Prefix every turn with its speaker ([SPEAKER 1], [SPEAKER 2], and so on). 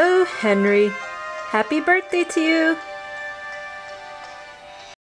[SPEAKER 1] Oh, Henry, happy birthday to you!